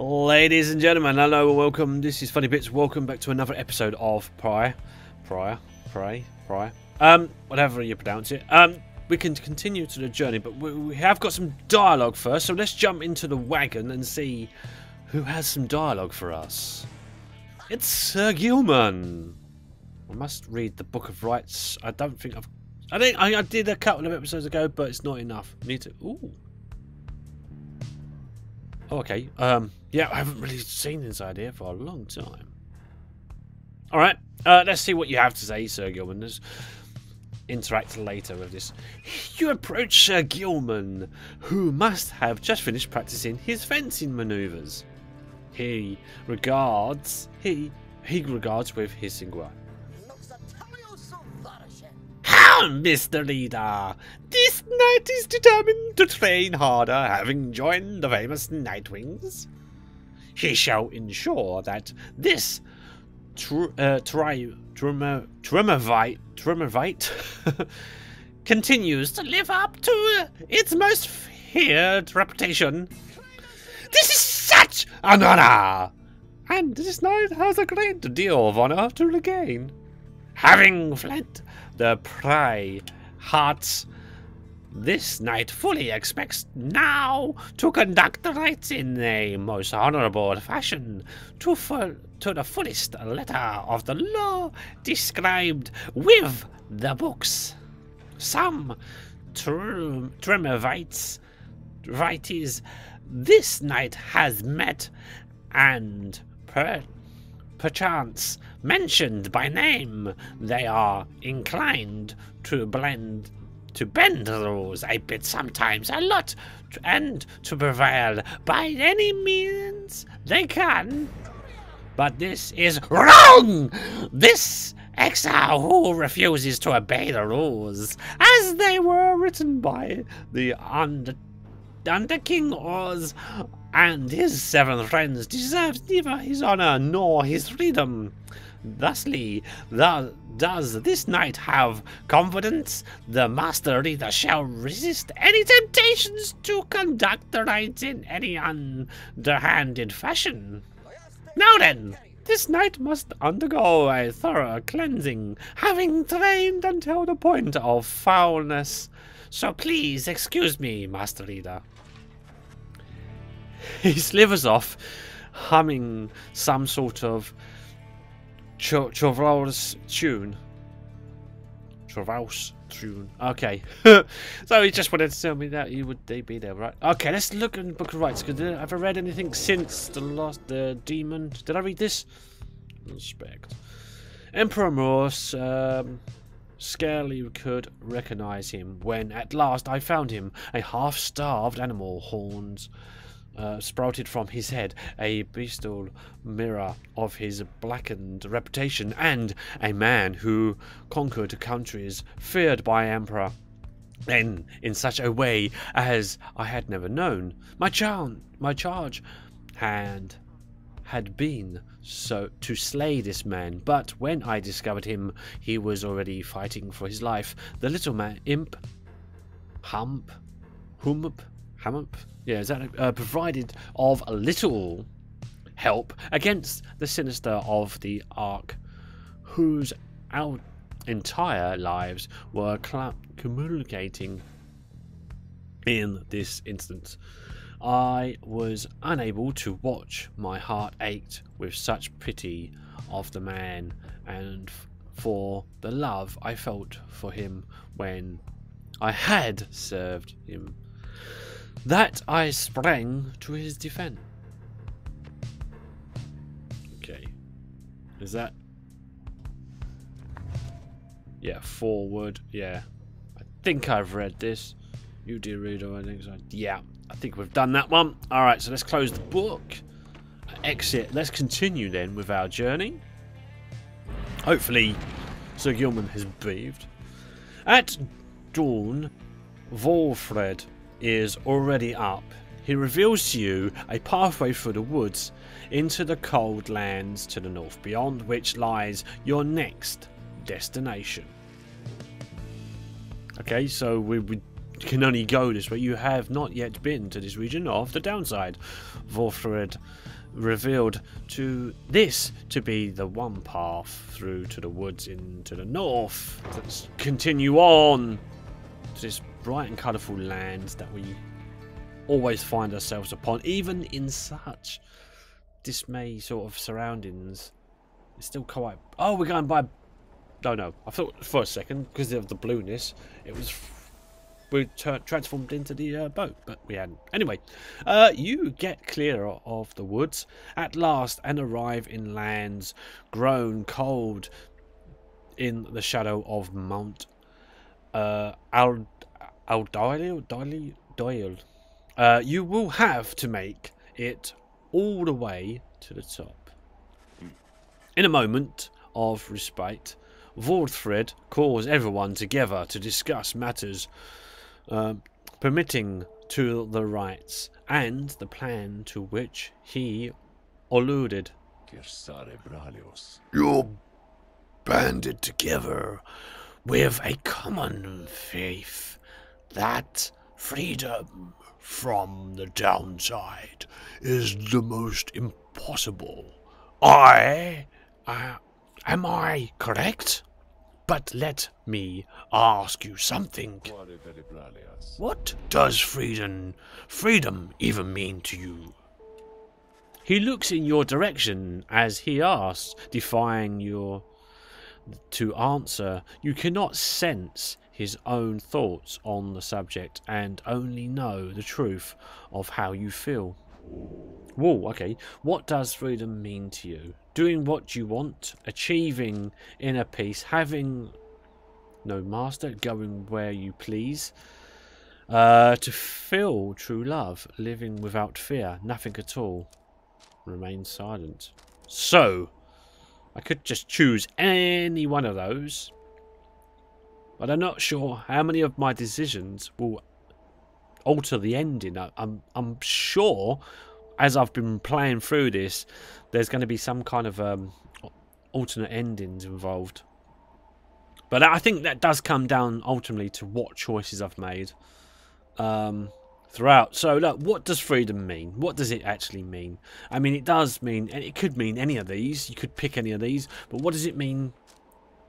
Ladies and gentlemen, hello welcome. This is Funny Bits. Welcome back to another episode of Prior. Prior. Pray. Prior. Um, whatever you pronounce it. Um, we can continue to the journey, but we, we have got some dialogue first, so let's jump into the wagon and see who has some dialogue for us. It's Sir Gilman. I must read the Book of Rites. I don't think I've. I think I, I did a couple of episodes ago, but it's not enough. Need to. Ooh. Oh, okay. Um. Yeah, I haven't really seen inside here for a long time. All right. Uh, let's see what you have to say, Sir Gilman. Let's interact later with this. You approach Sir Gilman, who must have just finished practicing his fencing maneuvers. He regards he he regards with hissing eye. How, Mr. Leader? This knight is determined to train harder, having joined the famous Nightwings. He shall ensure that this tr uh, tri Tremor Tremorvite Tremorvite continues to live up to its most feared reputation. This is such an honor! And this knight has a great deal of honor to regain. Having fled the prey hearts, this knight fully expects now to conduct the rites in a most honorable fashion to, to the fullest letter of the law described with the books. Some tr- Tremorvites righties this knight has met and per- perchance mentioned by name, they are inclined to blend to bend the rules a bit sometimes a lot and to prevail. By any means they can. But this is wrong! This exile who refuses to obey the rules as they were written by the under under King Oz and his seven friends deserves neither his honor nor his freedom. Thusly, thus, does this knight have confidence the master reader shall resist any temptations to conduct the rites in any underhanded fashion. Now then, this knight must undergo a thorough cleansing, having trained until the point of foulness. So please excuse me, Master Reader. He slivers off, humming some sort of Ch- Travolta's tune. Travolta's tune. Okay. so he just wanted to tell me that you would be there, right? Okay, let's look in the Book of Rites. Because have I read anything since the last the demon? Did I read this? Respect. Emperor Morse um, scarcely could recognize him when at last I found him, a half-starved animal, horns uh, sprouted from his head, a bestial mirror of his blackened reputation, and a man who conquered countries feared by emperor. Then, in such a way as I had never known, my charge, my charge, had had been so to slay this man. But when I discovered him, he was already fighting for his life. The little man, imp, hump, hump, hump, yeah, is that uh, provided of a little help against the sinister of the Ark, whose our entire lives were communicating in this instance. I was unable to watch. My heart ached with such pity of the man and for the love I felt for him when I had served him that I sprang to his defense. Okay. Is that... Yeah, forward. Yeah. I think I've read this. You do read I think so. Yeah, I think we've done that one. Alright, so let's close the book. Exit. Let's continue then with our journey. Hopefully, Sir Gilman has breathed. At dawn, Volfred is already up. He reveals to you a pathway through the woods into the cold lands to the north, beyond which lies your next destination. Okay, so we, we can only go this way. You have not yet been to this region of the downside. Volfred revealed to this to be the one path through to the woods into the north. Let's continue on to this bright and colourful land that we always find ourselves upon, even in such dismay sort of surroundings. It's still quite. Oh, we're going by. No, no. I thought for a second because of the blueness, it was we transformed into the uh, boat, but we hadn't. Anyway, uh, you get clear of the woods at last and arrive in lands grown cold in the shadow of Mount uh, Aldoyle. Doyle, Doyle. Uh, you will have to make it all the way to the top. In a moment of respite, Volfred calls everyone together to discuss matters uh, permitting to the rites and the plan to which he alluded. You're banded together with a common faith that freedom from the downside is the most impossible. I, uh, am I correct? But let me ask you something. What does freedom, freedom even mean to you? He looks in your direction as he asks, defying your to answer. You cannot sense his own thoughts on the subject and only know the truth of how you feel. Whoa, okay. What does freedom mean to you? Doing what you want, achieving inner peace, having no master, going where you please. Uh, to feel true love, living without fear, nothing at all. Remain silent. So, I could just choose any one of those. But I'm not sure how many of my decisions will alter the ending. I'm, I'm sure, as I've been playing through this, there's going to be some kind of um, alternate endings involved. But I think that does come down ultimately to what choices I've made um, throughout. So, look, what does freedom mean? What does it actually mean? I mean, it does mean, and it could mean any of these. You could pick any of these. But what does it mean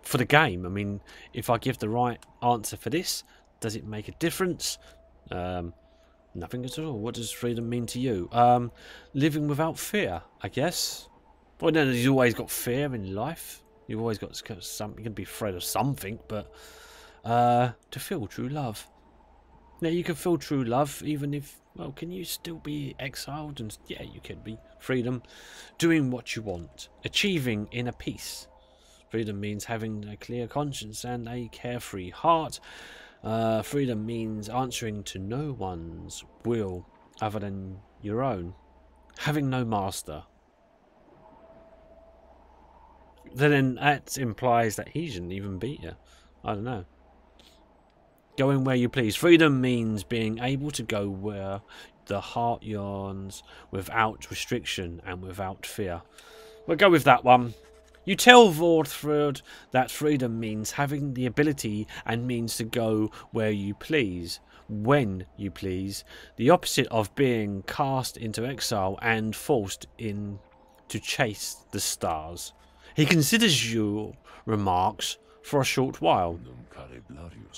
for the game? I mean, if I give the right answer for this, does it make a difference? Um, nothing at all. What does freedom mean to you? Um, living without fear, I guess. Well, no, you've always got fear in life. You've always got something. You can be afraid of something, but uh, to feel true love. Now you can feel true love, even if well, can you still be exiled? And yeah, you can be. Freedom, doing what you want, achieving inner peace. Freedom means having a clear conscience and a carefree heart. Uh, freedom means answering to no one's will other than your own. Having no master. Then that implies that he shouldn't even be here. I don't know. Going where you please. Freedom means being able to go where the heart yearns without restriction and without fear. We'll go with that one. You tell Volfred that freedom means having the ability and means to go where you please, when you please, the opposite of being cast into exile and forced in to chase the stars. He considers your remarks for a short while.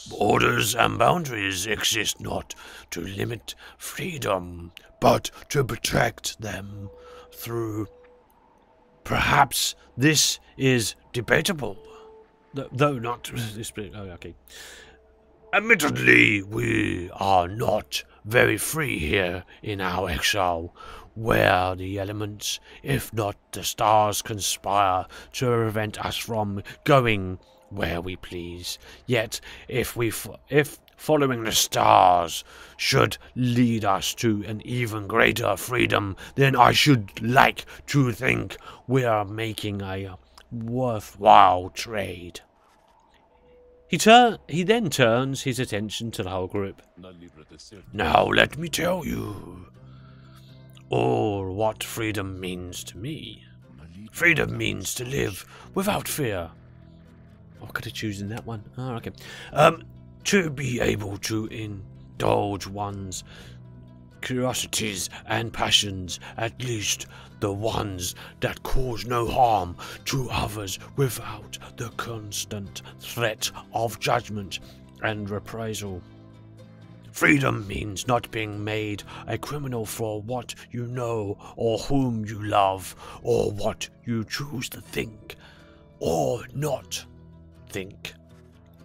Borders and boundaries exist not to limit freedom, but to protect them through. Perhaps this is debatable. Though not this. Oh, okay. Admittedly, we are not very free here in our exile, where the elements, if not the stars, conspire to prevent us from going where we please. Yet, if we, if following the stars should lead us to an even greater freedom, then I should like to think we are making a worthwhile trade. He, he then turns his attention to the whole group. Now let me tell you all what freedom means to me. Freedom means to live without fear, I could have chosen that one. Oh, okay. Um, to be able to indulge one's curiosities and passions, at least the ones that cause no harm to others without the constant threat of judgment and reprisal. Freedom means not being made a criminal for what you know or whom you love or what you choose to think or not think.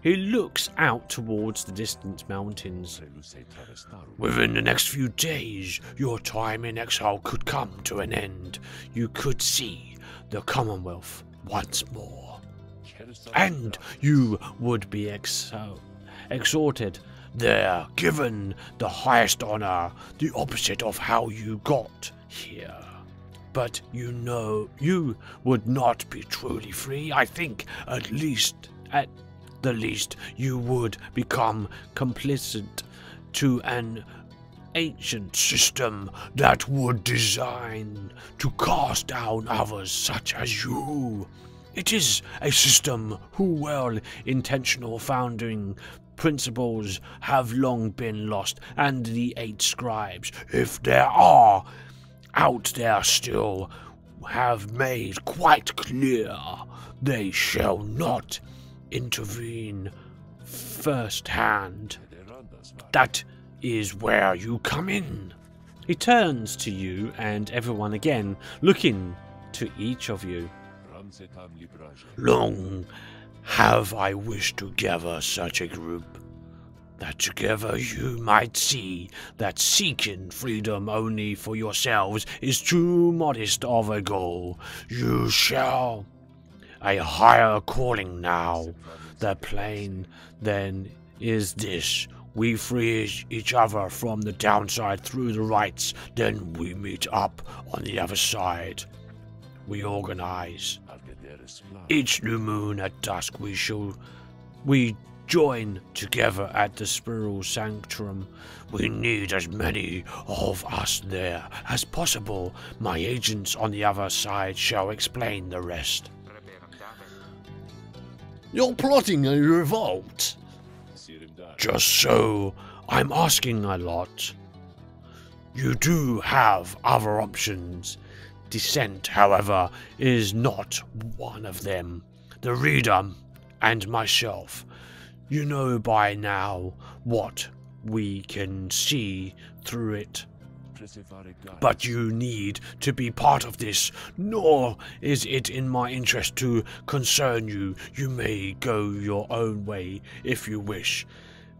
He looks out towards the distant mountains. Within the next few days, your time in exile could come to an end. You could see the Commonwealth once more. And you would be exo- exhorted there, given the highest honor, the opposite of how you got here. But you know, you would not be truly free. I think, at least, at the least, you would become complicit to an ancient system that would design to cast down others such as you. It is a system whose well intentional founding principles have long been lost, and the eight scribes, if there are out there still, have made quite clear they shall not intervene firsthand. That is where you come in. He turns to you and everyone again, looking to each of you. Long have I wished to gather such a group, that together you might see that seeking freedom only for yourselves is too modest of a goal. You shall a higher calling now. The plain, then, is this. We free each other from the downside through the rites, then we meet up on the other side. We organize. Each new moon at dusk we shall we join together at the Spiral Sanctum. We need as many of us there as possible. My agents on the other side shall explain the rest. You're plotting a revolt. Just so, I'm asking a lot. You do have other options. Dissent, however, is not one of them. The reader and myself, you know by now what we can see through it. But you need to be part of this, nor is it in my interest to concern you. You may go your own way if you wish.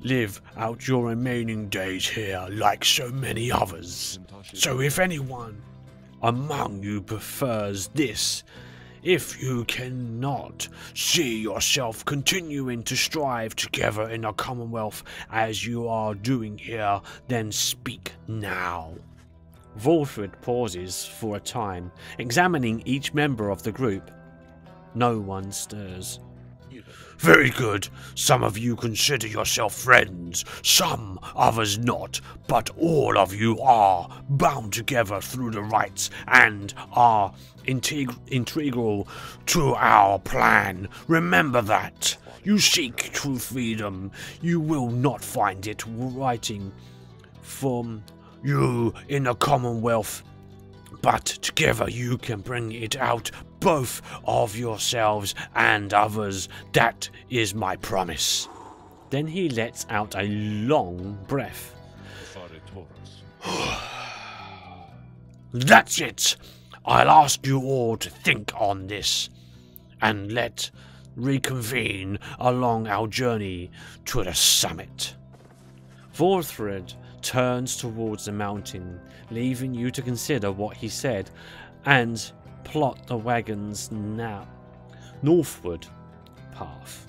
Live out your remaining days here like so many others. So if anyone among you prefers this, if you cannot see yourself continuing to strive together in a commonwealth as you are doing here, then speak now. Volfred pauses for a time, examining each member of the group. No one stirs. Very good. Some of you consider yourself friends, some others not, but all of you are bound together through the rites and are integ- integral to our plan. Remember that. You seek true freedom. You will not find it writing from you in the Commonwealth. But together you can bring it out both of yourselves and others. That is my promise. Then he lets out a long breath. That's it. I'll ask you all to think on this and let reconvene along our journey to the summit. Volfred turns towards the mountain, leaving you to consider what he said and plot the wagon's now northward path.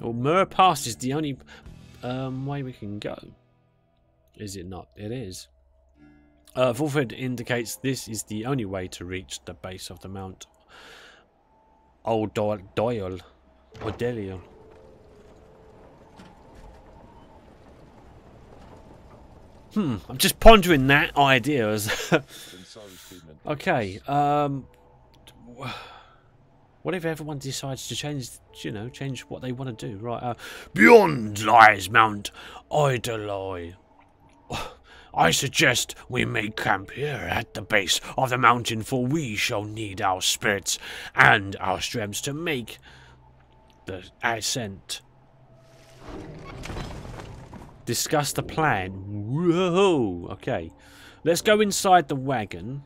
Well, Mur Pass is the only um, way we can go. Is it not? It is. Uh, Fulford indicates this is the only way to reach the base of the Mount Old Doyle. Hmm, I'm just pondering that idea as. okay, um. What if everyone decides to change, you know, change what they want to do? Right. Uh, Beyond lies Mount Idaloy. I suggest we make camp here at the base of the mountain, for we shall need our spirits and our strength to make the ascent. Discuss the plan. Whoa! Okay. Let's go inside the wagon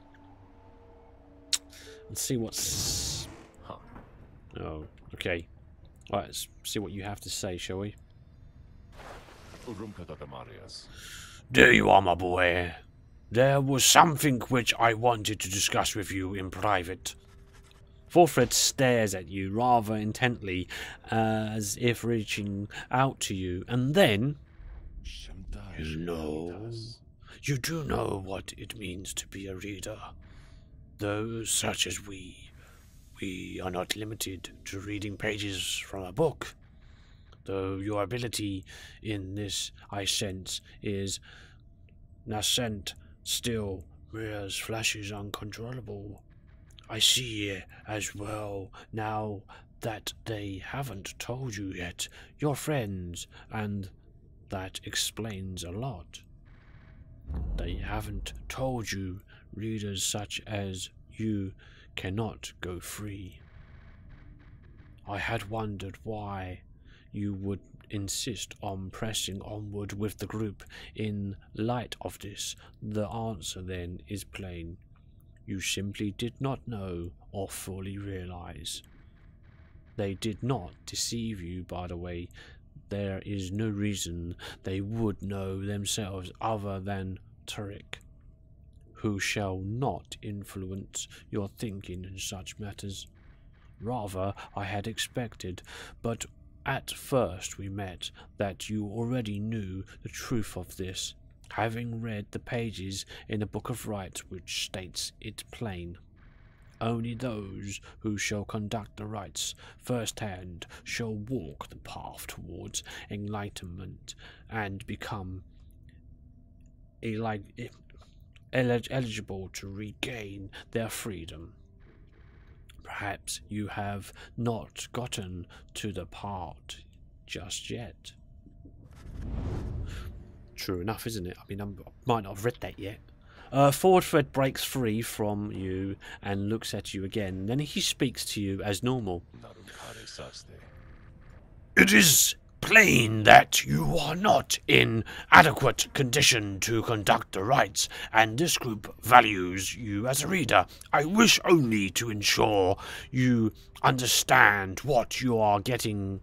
and see what's. Oh, okay. Right, let's see what you have to say, shall we? There you are, my boy. There was something which I wanted to discuss with you in private. Volfred stares at you rather intently, uh, as if reaching out to you, and then. You know, you do know what it means to be a reader. Those such as we, we are not limited to reading pages from a book. Though your ability in this, I sense, is nascent, still Maria's flashes uncontrollable. I see as well now that they haven't told you yet, your friends, and that explains a lot. They haven't told you readers such as you cannot go free. I had wondered why you would insist on pressing onward with the group. In light of this, the answer then is plain. You simply did not know or fully realize. They did not deceive you, by the way. There is no reason they would know themselves other than Turek who shall not influence your thinking in such matters. Rather, I had expected, but at first we met, that you already knew the truth of this, having read the pages in the Book of Rites which states it plain. Only those who shall conduct the rites first hand shall walk the path towards enlightenment and become eligible to regain their freedom. Perhaps you have not gotten to the part just yet. True enough, isn't it? I mean, I might not have read that yet. Uh, Volfred breaks free from you and looks at you again. Then he speaks to you as normal. It is plain that you are not in adequate condition to conduct the rites, and this group values you as a reader. I wish only to ensure you understand what you are getting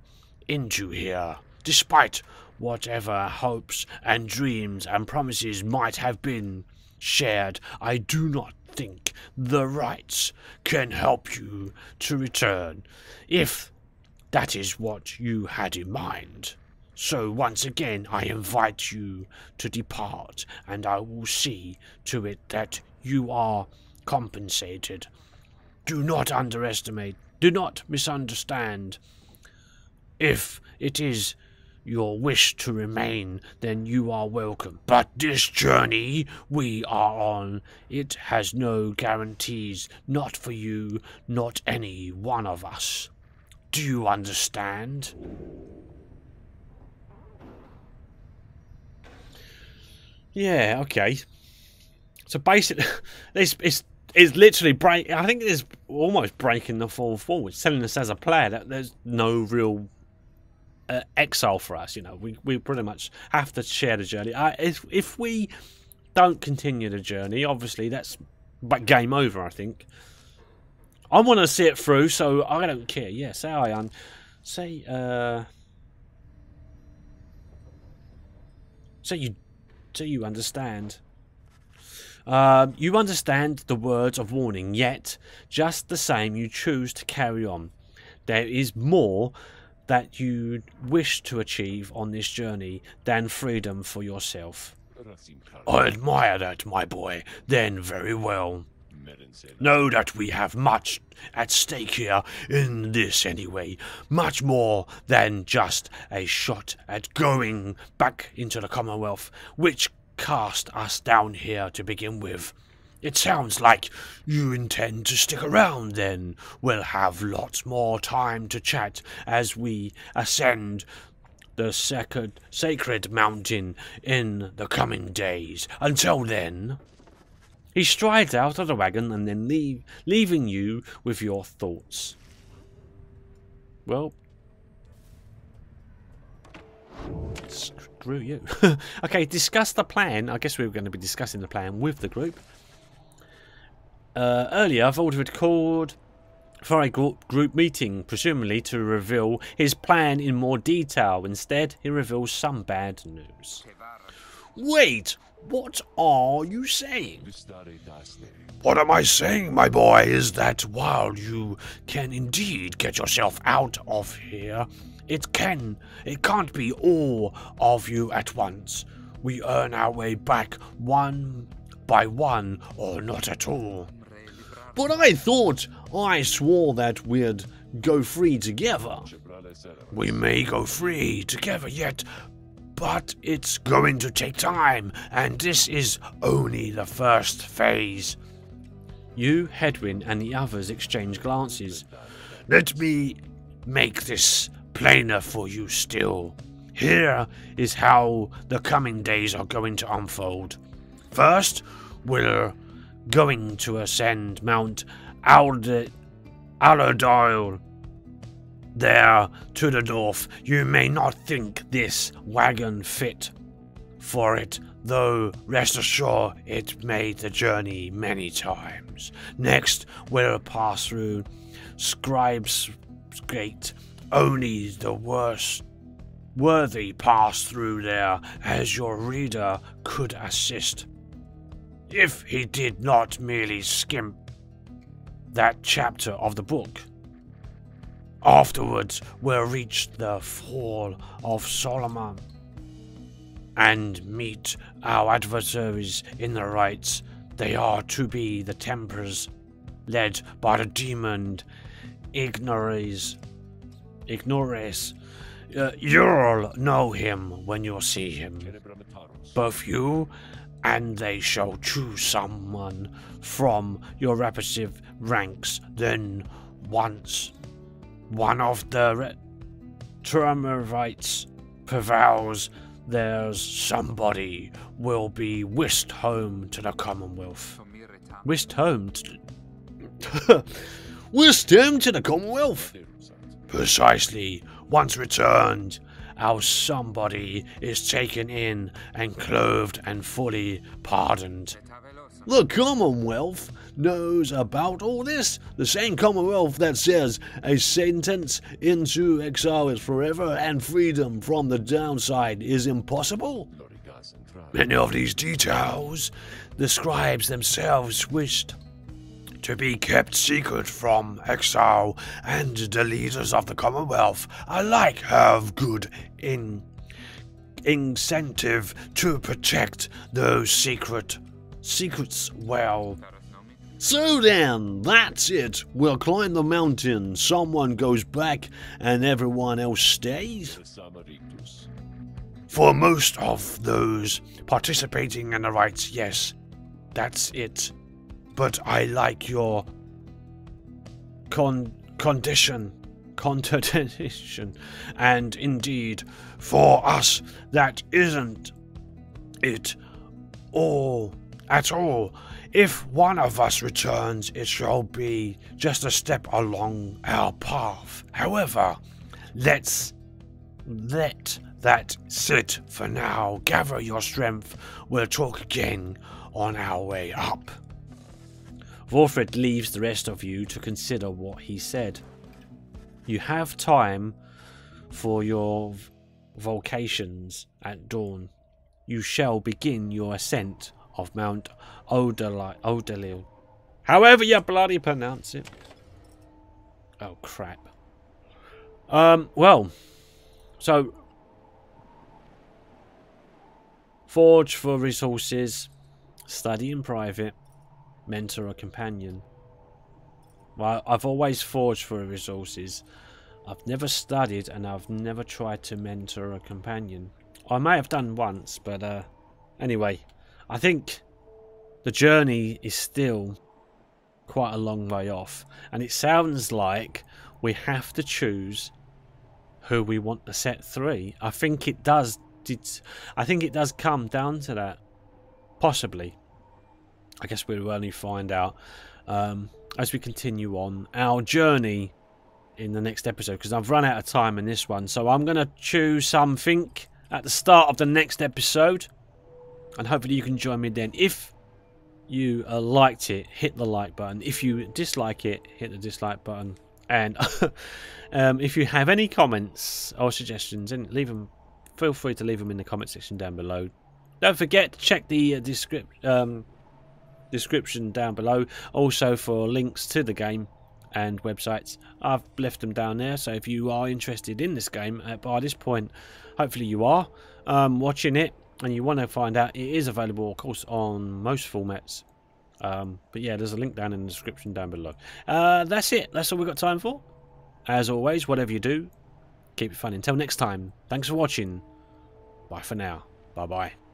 into here, despite whatever hopes and dreams and promises might have been shared. I do not think the rites can help you to return. If that is what you had in mind. So once again, I invite you to depart, and I will see to it that you are compensated. Do not underestimate, do not misunderstand. If it is your wish to remain, then you are welcome. But this journey we are on, it has no guarantees, not for you, not any one of us. Do you understand? Yeah, okay. So basically, it's, it's, it's literally break. I think it's almost breaking the fourth wall. It's telling us as a player that there's no real uh, exile for us. You know, we, we pretty much have to share the journey. If if we don't continue the journey, obviously that's but game over. I think. I want to see it through, so I don't care. Yeah, say I un say uh say you say you understand. Uh, you understand the words of warning, yet just the same you choose to carry on. There is more that you wish to achieve on this journey than freedom for yourself. I admire that, my boy. Then very well. Know that we have much at stake here, in this anyway. Much more than just a shot at going back into the Commonwealth, which cast us down here to begin with. It sounds like you intend to stick around then. We'll have lots more time to chat as we ascend the sacred, sacred mountain in the coming days. Until then. He strides out of the wagon and then leave, leaving you with your thoughts. Well, screw you. okay, discuss the plan. I guess we were going to be discussing the plan with the group. Uh, earlier, Voldemort called for a group meeting, presumably to reveal his plan in more detail. Instead, he reveals some bad news. Wait, what are you saying? What am I saying, my boy, is that while you can indeed get yourself out of here, it can, it can't be all of you at once. We earn our way back one by one or not at all. But I thought I swore that we'd go free together. We may go free together yet, but it's going to take time, and this is only the first phase. You, Hedwyn, and the others exchange glances. Let me make this plainer for you still. Here is how the coming days are going to unfold. First, we're going to ascend Mount Ald- Allerdale. There, to the north, you may not think this wagon fit for it, though rest assured it made the journey many times. Next, we'll pass through Scribe's Gate. Only the worst worthy pass through there, as your reader could assist if he did not merely skim that chapter of the book. Afterwards, we'll reach the Fall of Solomon and meet our adversaries in the rites. They are to be the Templars, led by the demon Ignores. Ignores. Uh, you'll know him when you see him. Both you and they shall choose someone from your respective ranks. Then, once one of the Tremorites prevails, there's somebody will be whisked home to the Commonwealth. Whisked home to... whisked home to the Commonwealth? Precisely. Once returned, our somebody is taken in and clothed and fully pardoned. The Commonwealth knows about all this. The same Commonwealth that says a sentence into exile is forever and freedom from the downside is impossible. Many of these details the scribes themselves wished to be kept secret from exile, and the leaders of the Commonwealth alike have good in incentive to protect those secret secrets well. So then, that's it. We'll climb the mountain, someone goes back, and everyone else stays? For most of those participating in the rites, yes, that's it but I like your con condition condition. And indeed for us that isn't it all at all. If one of us returns it shall be just a step along our path. However let's let that sit for now. Gather your strength. We'll talk again on our way up Volfred leaves the rest of you to consider what he said. You have time for your vocations at dawn. You shall begin your ascent of Mount Odalil. However you bloody pronounce it. Oh crap. Um, well, so forge for resources, study in private, mentor or companion. Well, I've always forged for resources. I've never studied and I've never tried to mentor a companion. I may have done once, but uh, anyway, I think the journey is still quite a long way off. And it sounds like we have to choose who we want to set three. I think it does. I think it does come down to that. Possibly. I guess we'll only find out um, as we continue on our journey in the next episode because I've run out of time in this one. So I'm going to choose something at the start of the next episode and hopefully you can join me then. If you uh, liked it, hit the like button. If you dislike it, hit the dislike button. And um, if you have any comments or suggestions, and leave them, feel free to leave them in the comment section down below. Don't forget to check the uh, descript, um, description down below, also for links to the game and websites. I've left them down there, so if you are interested in this game uh, by this point, hopefully you are um, watching it and you want to find out, it is available, of course, on most formats. Um, but yeah, there's a link down in the description down below. Uh, that's it. That's all we've got time for. As always, whatever you do, keep it fun. Until next time, thanks for watching. Bye for now. Bye bye.